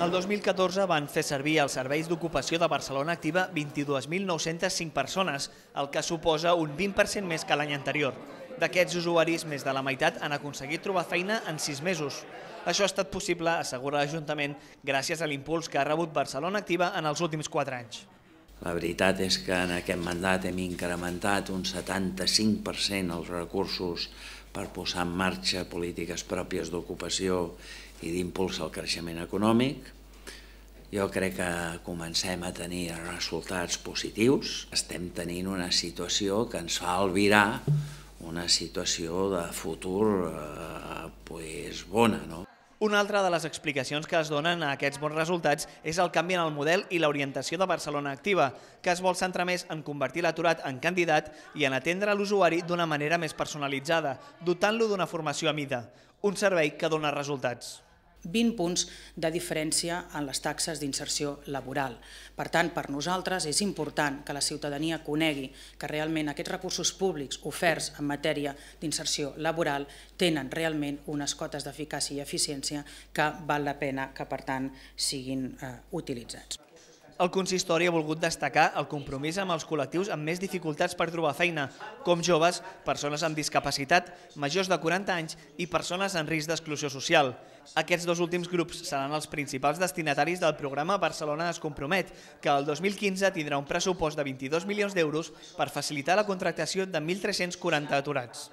El 2014 van fer servir els serveis d'ocupació de Barcelona Activa 22.905 persones, el que suposa un 20% més que l'any anterior. D'aquests usuaris, més de la meitat han aconseguit trobar feina en sis mesos. Això ha estat possible, assegura l'Ajuntament, gràcies a l'impuls que ha rebut Barcelona Activa en els últims quatre anys. La veritat és que en aquest mandat hem incrementat un 75% els recursos per posar en marxa polítiques pròpies d'ocupació i d'impuls al creixement econòmic. Jo crec que comencem a tenir resultats positius. Estem tenint una situació que ens fa albirar una situació de futur eh, pues, bona. No? Una altra de les explicacions que es donen a aquests bons resultats és el canvi en el model i l'orientació de Barcelona Activa, que es vol centrar més en convertir l'aturat en candidat i en atendre l'usuari d'una manera més personalitzada, dotant-lo d'una formació a mida, un servei que dona resultats. 20 punts de diferència en les taxes d'inserció laboral. Per tant, per nosaltres és important que la ciutadania conegui que realment aquests recursos públics oferts en matèria d'inserció laboral tenen realment unes cotes d'eficàcia i eficiència que val la pena que, per tant, siguin eh, utilitzats. El consistori ha volgut destacar el compromís amb els col·lectius amb més dificultats per trobar feina, com joves, persones amb discapacitat, majors de 40 anys i persones en risc d'exclusió social. Aquests dos últims grups seran els principals destinataris del programa Barcelona es compromet, que el 2015 tindrà un pressupost de 22 milions d'euros per facilitar la contractació de 1.340 aturats.